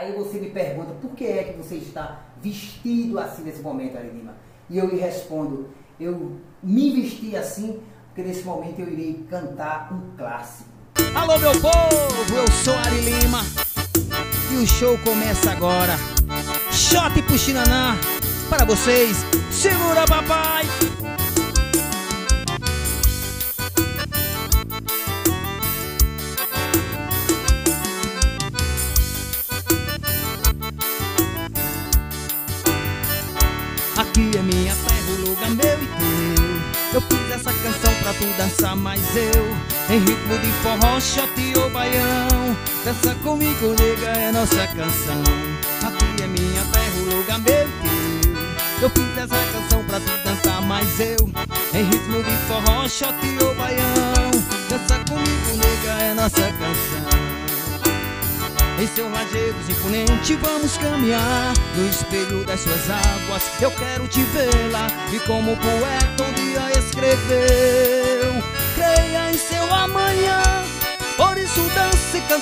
Aí você me pergunta, por que é que você está vestido assim nesse momento, Ari Lima? E eu lhe respondo, eu me vesti assim porque nesse momento eu irei cantar um clássico. Alô meu povo, eu sou Ari Lima e o show começa agora. Shot Puxinanã para vocês. Segura papai! Canção pra tu dançar, mas eu Em ritmo de forró, shot ou baião. Dança comigo, nega, é nossa canção. Aqui é minha terra, o lugar meu Eu fiz essa canção pra tu dançar, mas eu Em ritmo de forró, shot ou baião. Dança comigo, nega, é nossa canção. Em seu lajedos imponente vamos caminhar. No espelho das suas águas Eu quero te lá. E como poeta um dia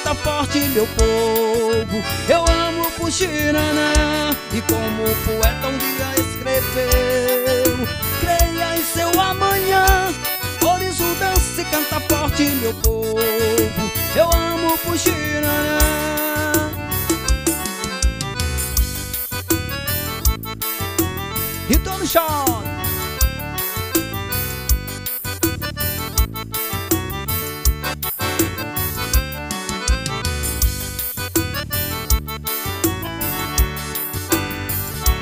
canta forte meu povo. Eu amo Puxiranã E como poeta um dia escreveu Creia em seu amanhã. Por isso dance e canta forte meu povo. Eu amo Puxiranã e tô no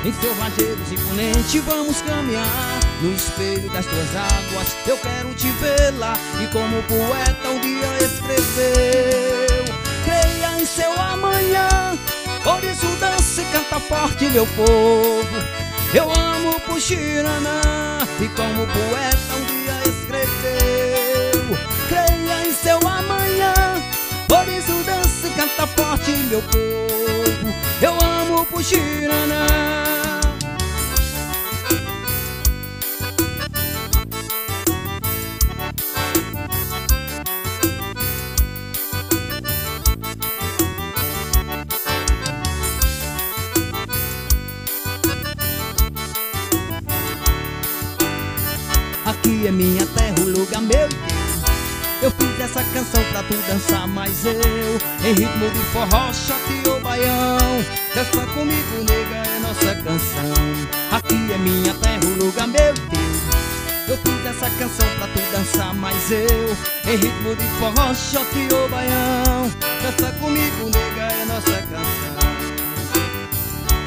Em lajedos imponente vamos caminhar No espelho das tuas águas. Eu quero te ver lá E como poeta um dia escreveu. Creia em seu amanhã Por isso dance e canta forte meu povo. Eu amo Puxiranã E como poeta um dia escreveu. Creia em seu amanhã Por isso dance e canta forte meu povo. Eu amo Puxiranã Aqui é minha terra, o lugar meu. Eu fiz essa canção pra tu dançar, mas eu Em ritmo de forró, shot ou baião. Dança comigo, nega, é nossa canção. Aqui é minha terra, o lugar meu. Eu fiz essa canção pra tu dançar, mas eu Em ritmo de forró, shot ou baião. Dança comigo, nega, é nossa canção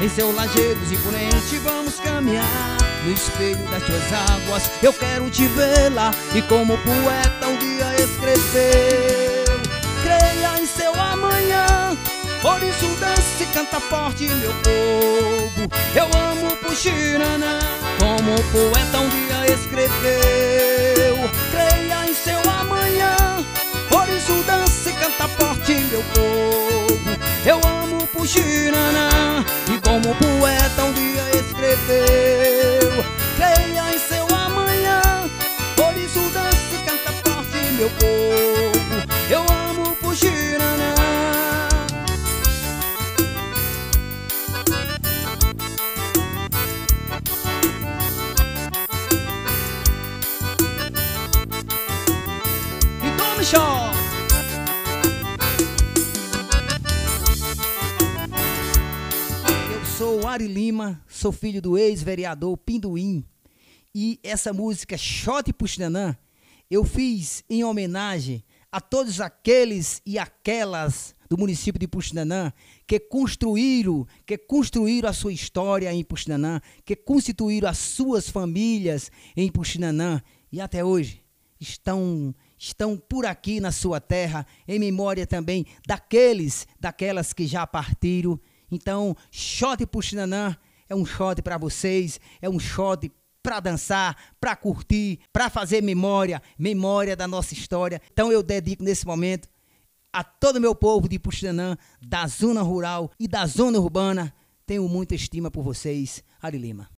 Em seu lajedos imponente vamos caminhar. No espelho das tuas águas Eu quero te ver lá. E como poeta um dia escreveu Creia em seu amanhã. Por isso dance canta forte meu povo. Eu amo Puxiranã Como poeta um dia escreveu Creia em seu amanhã. Por isso dance canta forte meu povo. Eu amo Puxiranã Como poeta um dia escreveu Creia em seu amanhã Por isso dance canta forte meu povo Eu amo Puxiranã E tome shot sou Ari Lima, sou filho do ex-vereador Pinduim. E essa música Shot Puxinanã eu fiz em homenagem a todos aqueles e aquelas do município de Puxinanã que construíram, que construíram a sua história em Puxinanã, que constituíram as suas famílias em Puxinanã e até hoje estão estão por aqui na sua terra em memória também daqueles, daquelas que já partiram então, shot Puxinanã é um shot para vocês, é um shot para dançar, para curtir, para fazer memória, memória da nossa história. Então eu dedico nesse momento a todo o meu povo de Puxinanã, da zona rural e da zona urbana. Tenho muita estima por vocês. Ari Lima.